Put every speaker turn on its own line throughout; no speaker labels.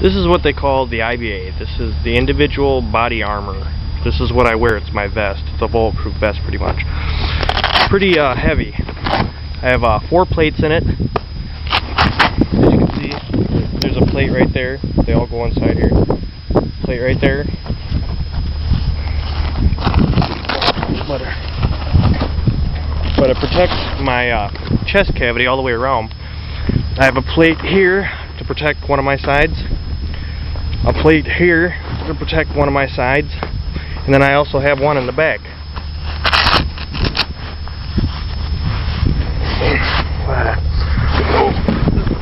This is what they call the IBA. This is the individual body armor. This is what I wear. It's my vest. It's a bulletproof vest pretty much. Pretty uh, heavy. I have uh, four plates in it. As you can see, there's a plate right there. They all go inside here. Plate right there. But, but it protects my uh, chest cavity all the way around. I have a plate here to protect one of my sides a plate here. To protect one of my sides. And then I also have one in the back.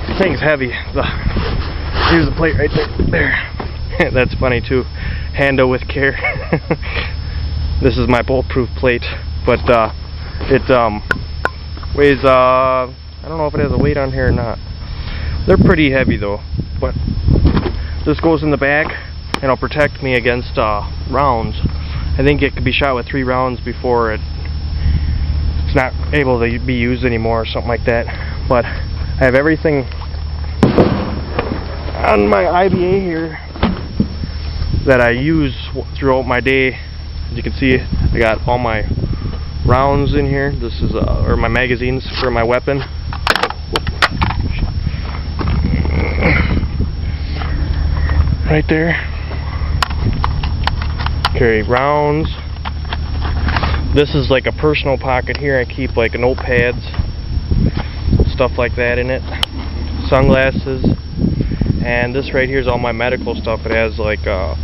This thing's heavy. The, here's the plate right there. There. That's funny too. Handle with care. This is my bulletproof plate but uh, it um, weighs uh, I don't know if it has a weight on here or not. They're pretty heavy though but this goes in the back and it'll protect me against uh, rounds. I think it could be shot with three rounds before it, it's not able to be used anymore or something like that. But I have everything on my IBA here that I use throughout my day. As you can see, I got all my rounds in here. This is, uh, or my magazines for my weapon. Right there. Carry rounds. This is like a personal pocket here. I keep like notepads, stuff like that in it. Sunglasses. And this right here is all my medical stuff. It has like uh,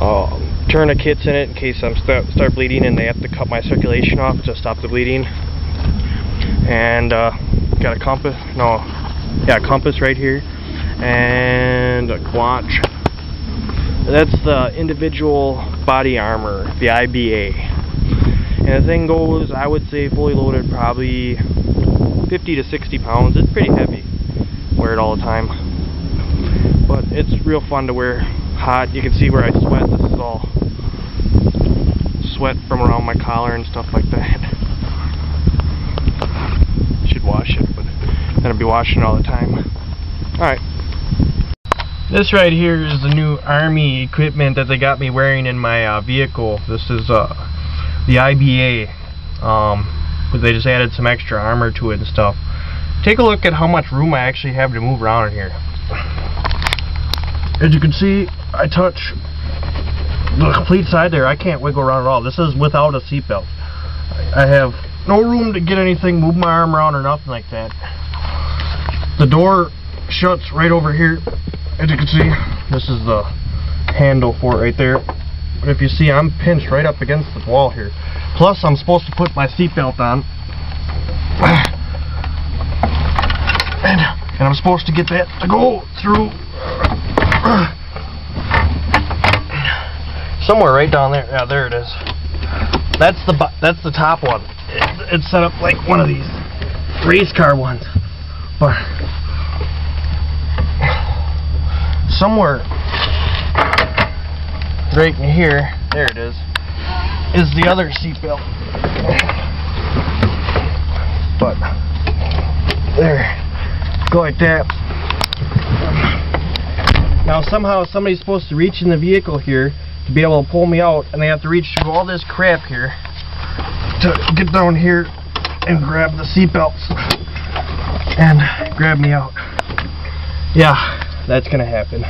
uh, tourniquets in it in case I'm st start bleeding and they have to cut my circulation off to stop the bleeding. And uh, got a compass. No, yeah, compass right here and a watch that's the individual body armor, the IBA. And the thing goes, I would say fully loaded, probably 50 to 60 pounds. It's pretty heavy. Wear it all the time. But it's real fun to wear hot. You can see where I sweat. This is all sweat from around my collar and stuff like that. Should wash it, but going to be washing it all the time. Alright. This right here is the new Army equipment that they got me wearing in my uh, vehicle. This is uh, the IBA. Um, but they just added some extra armor to it and stuff. Take a look at how much room I actually have to move around in here. As you can see, I touch the complete side there. I can't wiggle around at all. This is without a seatbelt. I have no room to get anything, move my arm around or nothing like that. The door shuts right over here as you can see, this is the handle for it right there. But if you see, I'm pinched right up against the wall here. Plus, I'm supposed to put my seatbelt on. And, and I'm supposed to get that to go through somewhere right down there. Yeah, there it is. That's the that's the top one. It's set up like one of these race car ones. But somewhere right in here, there it is, is the other seatbelt. But there, go like that. Now somehow somebody's supposed to reach in the vehicle here to be able to pull me out and they have to reach through all this crap here to get down here and grab the seatbelts and grab me out. Yeah, that's gonna happen.